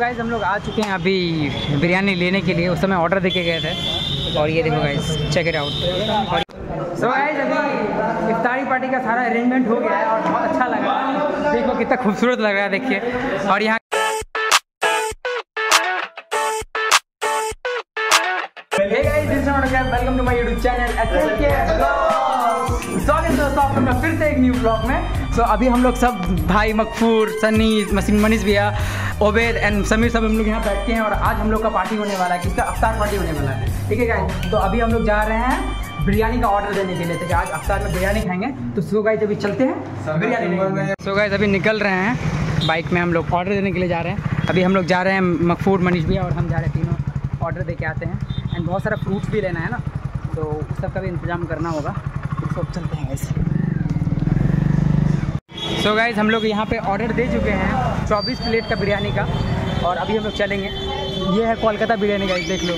Guys हम लोग आ चुके हैं अभी बिरयानी लेने के लिए। उस समय ऑर्डर देके गए थे। और ये देखो guys check it out so guys अभी इफ्तारी पार्टी का सारा अरेंजमेंट हो गया है और बहुत अच्छा लग। देखो कितना खूबसूरत लग रहा है, देखिए। और यहाँ my YouTube channel SLK Vlogs. स्वागत है दोस्तों आपका मैं फिर से एक न्यू ब्लॉग में सो so, अभी हम लोग सब भाई मकफूर सनी मसीन मनीष भैया ओबेद एंड समीर सब हम लोग यहाँ बैठते हैं और आज हम लोग का पार्टी होने वाला है किसका? अफ्तार पार्टी होने वाला है। ठीक है गाइस तो अभी हम लोग जा रहे हैं बिरयानी का ऑर्डर देने के लिए। तो आज अफ्तार में बिरयानी खाएँगे। तो सो गाइस अभी चलते हैं बिरयानी सो गाइस अभी निकल रहे हैं। बाइक में हम लोग ऑर्डर देने के लिए जा रहे हैं। अभी हम लोग जा रहे हैं मकफूर मनीष भैया और हम जा रहे हैं तीनों ऑर्डर दे के आते हैं। एंड बहुत सारा फ्रूट्स भी लेना है ना? तो उस सब का भी इंतज़ाम करना होगा। तो सब चलते हैं ऐसे सो गाइज़ हम लोग यहाँ पे ऑर्डर दे चुके हैं 24 प्लेट का बिरयानी का। और अभी हम लोग चलेंगे। ये है कोलकाता बिरयानी गाइज़ देख लो।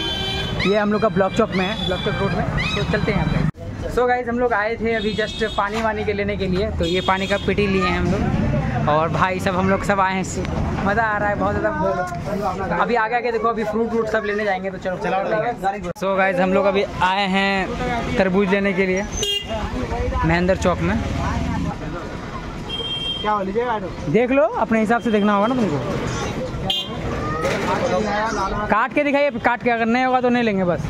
ये हम लोग का ब्लॉक चौक में है ब्लॉक चौक रोड में। तो चलते हैं यहाँ सो गाइज़ हम लोग आए थे अभी जस्ट पानी वानी के लेने के लिए। तो ये पानी का पिटी लिए हैं हम लोग। और भाई, सब हम लोग सब आए हैं। मज़ा आ रहा है, बहुत ज़्यादा अभी आगे आगे देखो, अभी फ्रूट व्रूट सब लेने जाएँगे तो चलो चलो सो गाइज़ हम लोग अभी आए हैं तरबूज लेने के लिए, महेंद्र चौक में। क्या हो लीजिएगा देख लो अपने हिसाब से देखना होगा ना तुमको। काट के दिखाइए काट के अगर नहीं होगा तो नहीं लेंगे बस।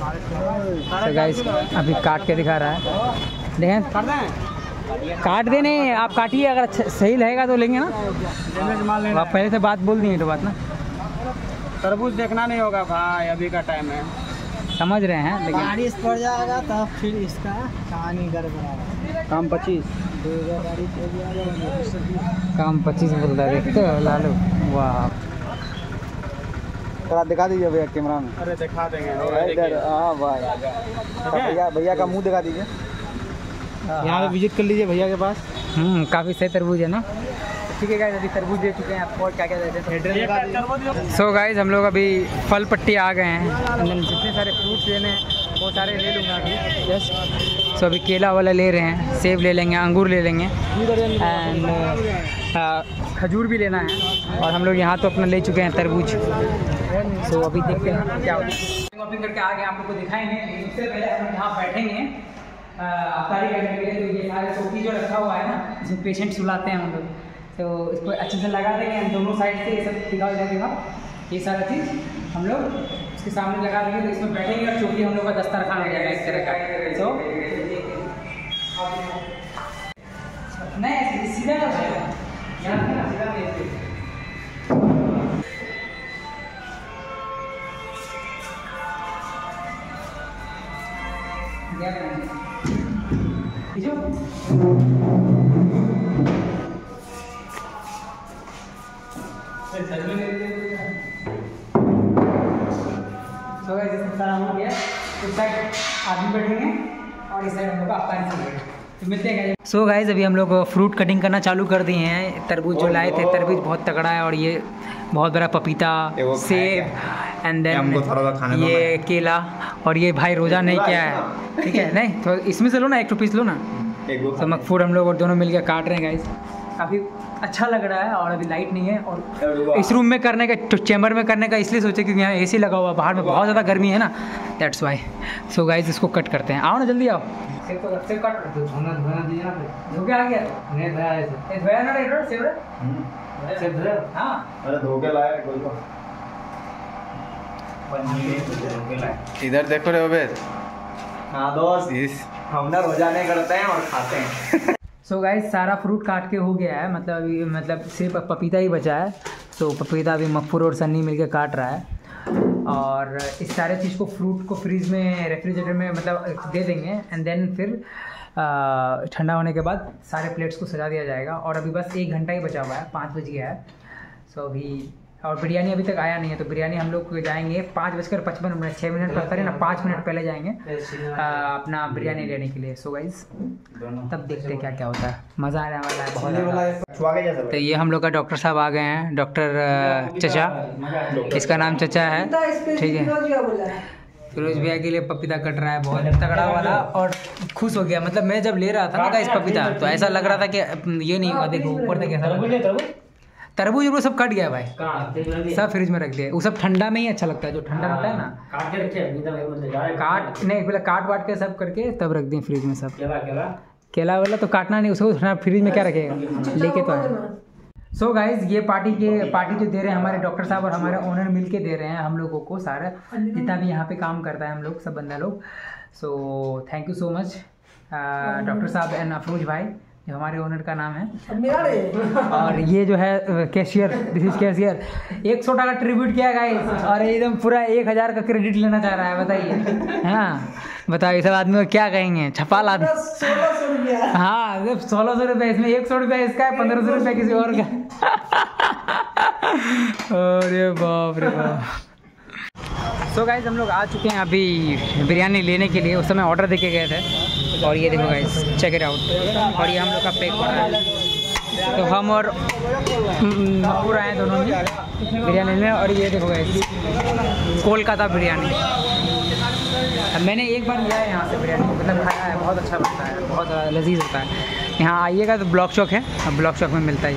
तो गाइस अभी काट के दिखा रहा है। देखें काट दे नहीं आप काटिए अगर अच्छा सही रहेगा तो लेंगे ना। आप पहले से बात बोल दिए तो बात ना। तरबूज देखना नहीं होगा भाई अभी का टाइम है। समझ रहे हैं लेकिन बारिश पड़ जाएगा तब फिर इसका कहानी गड़बड़ा। काम पच्चीस। काम पच्चीस बोल रहा है देखते हो लालू। वाह। थोड़ा दिखा दीजिए भैया कैमरा में। अरे दिखा देंगे इधर हाँ भाई। भैया भैया का मुँह दिखा दीजिए। यहाँ पे विज़िट कर लीजिए भैया के पास। हम्म काफ़ी सही तरबूज है ना? ठीक है गाइस अभी तरबूज दे चुके हैं आपको और क्या क्या देते हैं? सो गाइज़ हम लोग अभी फल पट्टी आ गए हैं। जितने सारे फ्रूट्स लेने हैं वो सारे ले लूँगा अभी। जस्ट सो अभी केला वाला ले रहे हैं, सेब ले लेंगे, अंगूर ले लेंगे एंड खजूर भी लेना है, और हम लोग यहाँ तो अपना ले चुके हैं तरबूज। सो अभी देखते हैं क्या होता है। शॉपिंग करके आ आप लोग को दिखाएँगे, लेकिन पहले हम यहाँ बैठेंगे। अफ्तारी करने के लिए तो ये सारे चौकी जो रखा हुआ है ना, जिसमें पेशेंट सुलाते हैं हम लोग। तो इसको अच्छे से लगा देंगे दोनों साइड से ये सब दिखा जाएगा। ये सारा चीज़ हम लोग उसके सामने लगा देंगे तो इसमें बैठेंगे और चौकी हम लोग का दस्तरखान हो। जाएगा इस तरह का तो नहीं सीधा हो। जाएगा यहाँ पे ना, सीधा नहीं ऐसे। क्या करेंगे खींचो। So guys, इस सारा हो गया। इस साइड आदमी बैठेंगे और इस साइड हम लोग अफ्तारी से तो हैं सो गाइज़ अभी हम लोग फ्रूट कटिंग करना चालू कर दिए हैं। तरबूज जो लाए थे तरबूज बहुत तगड़ा है और ये बहुत बड़ा पपीता सेब एंड देन ये केला और ये भाई रोज़ा नहीं किया है। ठीक है? नहीं तो इसमें से लो ना एक टू पीस लो ना। तो मकफूर हम लोग और दोनों मिलकर काट रहे हैं गाइस काफ़ी अच्छा लग रहा है और अभी लाइट नहीं है और इस रूम में करने का चैम्बर में करने का इसलिए सोचे क्योंकि यहाँ एसी लगा हुआ है बाहर में बहुत ज़्यादा गर्मी है ना। दैट्स वाई सो गाइस इसको कट करते हैं। आओ ना जल्दी आओ। हाँ इधर। देखो रे हाँ दोस्त। हम ना रोजा नहीं करते हैं और खाते हैं। सो so गाइस सारा फ्रूट काट के हो गया है। मतलब अभी मतलब सिर्फ़ पपीता ही बचा है। तो पपीता अभी मकफूर और सन्नी मिलके काट रहा है। और इस सारे चीज़ को फ्रूट को फ्रीज में रेफ्रिजरेटर में मतलब दे देंगे। एंड देन फिर ठंडा होने के बाद सारे प्लेट्स को सजा दिया जाएगा। और अभी बस एक घंटा ही बचा हुआ है। पाँच बज गया है। सो so अभी और बिरयानी अभी तक आया नहीं है तो बिरयानी हम लोग जाएँगे पाँच बजकर पचपन मिनट छः मिनट पर करें ना पाँच मिनट पहले जाएँगे अ, अपना बिरयानी लेने के लिए। सो गाइज़ तब देखते हैं क्या क्या होता है। मज़ा आने वाला है बहुत तो ये हम लोग का डॉक्टर साहब आ गए हैं डॉक्टर चचा इसका नाम चचा है? ठीक है। फिरोज भैया के लिए पपीता कट रहा है बहुत तगड़ा वाला और खुश हो गया। मतलब मैं जब ले रहा था ना इस पपीता तो ऐसा लग रहा था कि ये नहीं हुआ देखो ऊपर तक ऐसा। तरबूज वो सब कट गया भाई? सब फ्रिज में रख दिया वो सब ठंडा में ही अच्छा लगता है जो ठंडा रहता है ना। काट के रखे हैं। काट नहीं पहले काट वाट के सब करके तब रख दिए फ्रिज में सब। केला केला? केला वेला तो काटना नहीं उसको ठंडा फ्रिज में क्या रखेगा लेके तो आए। सो गाइज़ ये पार्टी के पार्टी जो दे रहे हैं हमारे डॉक्टर साहब और हमारे ओनर मिल के दे रहे हैं हम लोगों को सारा। जितना भी यहाँ पे काम करता है हम लोग सब बंदा लोग। So thank you so much doctor साहब एंड अफरोज भाई। जो हमारे ओनर का नाम है। और ये जो है कैशियर दिस इज़ कैशियर एक सौ टका ट्रिब्यूट किया गाइस और एकदम पूरा एक हज़ार का क्रेडिट लेना चाह रहा है बताइए। हाँ बताइए सब आदमी को क्या कहेंगे? छपाल आदमी। हाँ सिर्फ़ सोलह सौ रुपये इसमें एक सौ रुपया इसका है पंद्रह सौ रुपया किसी और का। अरे बाप रे बाप। सो गाइज़ हम लोग आ चुके हैं अभी बिरयानी लेने के लिए। उस समय ऑर्डर देके गए थे। और ये देखो गाइज़ चेक इट आउट और ये हम लोग का पैक हो रहा है। तो हम और हम्म, मकबूर आए दोनों ही बिरयानी में। और ये देखो गाइज़ कोलकाता बिरयानी। मैंने एक बार लिया है यहाँ से बिरयानी मतलब खाया है बहुत अच्छा बनता है बहुत लजीज होता है। यहाँ आइएगा तो ब्लॉक चौक है ब्लॉक चौक में मिलता ही।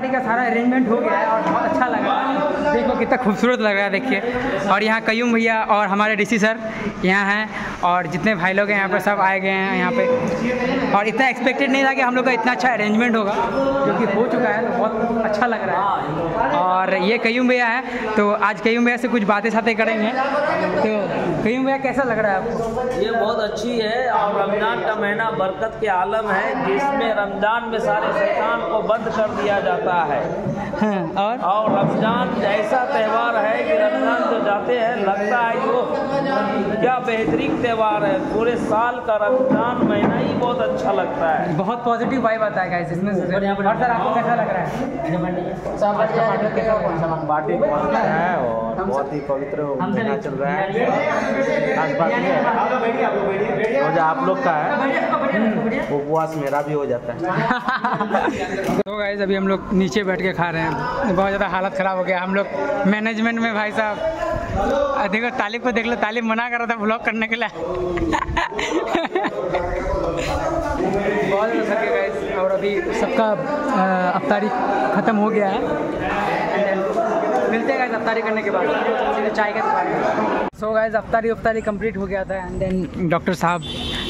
पार्टी का सारा अरेंजमेंट हो गया है और बहुत अच्छा लगा। देखो कितना खूबसूरत लग रहा है, देखिए। और यहाँ कयूम भैया और हमारे डीसी सर यहाँ हैं और जितने भाई लोग हैं यहाँ पर सब आए गए हैं यहाँ पे। और इतना एक्सपेक्टेड नहीं था कि हम लोग का इतना अच्छा अरेंजमेंट होगा, जो कि हो चुका है तो बहुत अच्छा लग रहा है। और ये कयूम भैया है तो आज कयूम भैया से कुछ बातें सातें करेंगे। तो कयूम भैया कैसा लग रहा है आपको? ये बहुत अच्छी है और रमज़ान का महीना बरकत के आलम है जिसमें रमज़ान में सारे शैतान को बंद कर दिया जाता है। हाँ, और? और रमज़ान ऐसा त्यौहार है कि रमज़ान जो जाते हैं लगता है कि वो क्या बेहतरीन त्यौहार है। पूरे साल का रमज़ान महीना ही बहुत अच्छा लगता है। बहुत पॉजिटिव वाइब आता है इसमें और सर आपको कैसा लग रहा है? बहुत है और बहुत ही पवित्र महीना चल रहा है। है रोजा आप लोग का है। उपवास मेरा भी हो जाता है। तो गाइस अभी हम लोग नीचे बैठ के खा रहे हैं। बहुत ज़्यादा हालत ख़राब हो गया। हम लोग मैनेजमेंट में भाई साहब देखो तालिब को देख लो। तालिब मना कर रहा था ब्लॉग करने के लिए। बहुत ज़्यादा गाइस और अभी सबका अफ्तारी ख़त्म हो गया है। मिलते हैं गाइस अफ्तारी करने के बाद। चाय के दुकान सो गाइस अफ्तारी उफ्तारी कंप्लीट हो गया था एंड देन डॉक्टर साहब,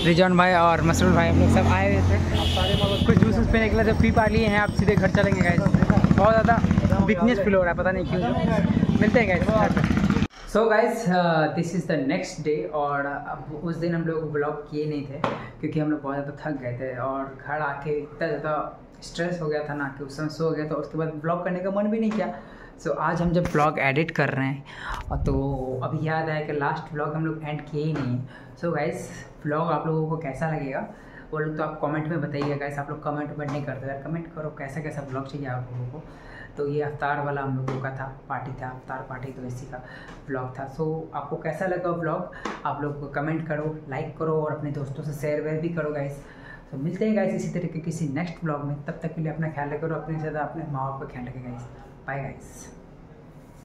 रिजवान भाई और मसरूर भाई, हम लोग सब आए हुए थे। कुछ जूस पीने के लिए जब पी पा लिए हैं आप सीधे घर चलेंगे गाइस बहुत ज़्यादा वीकनेस फील हो रहा है, पता नहीं क्यों मिलते हैं guys so. Guys this is the next day और अब उस दिन हम लोग ब्लॉग किए नहीं थे, क्योंकि हम लोग बहुत ज़्यादा थक गए थे और घर आके इतना ज़्यादा स्ट्रेस हो गया था ना कि उस समय सो गया तो उसके बाद ब्लॉग करने का मन भी नहीं किया। सो so, आज हम जब ब्लॉग एडिट कर रहे हैं तो अभी याद आया कि लास्ट ब्लॉग हम लोग एंड किए ही नहीं। सो गाइस ब्लॉग आप लोगों को कैसा लगेगा? वो लोग तो आप कमेंट में बताइए गाइस आप लोग कमेंट वमेंट नहीं करते। यार कमेंट करो कैसा कैसा ब्लॉग चाहिए आप लोगों को? तो ये अवतार वाला हम लोगों का था पार्टी था अवतार पार्टी तो इसी का ब्लॉग था। सो so, आपको कैसा लगा ब्लॉग आप लोग कमेंट करो लाइक करो और अपने दोस्तों से शेयर वेयर भी करो गाइस तो मिलते हैं गाइस इसी तरीके किसी नेक्स्ट ब्लॉग में। तब तक के लिए अपना ख्याल रखो और अपने ज़्यादा अपने माँ बाप का ख्याल रखें गाइस बाय गाइस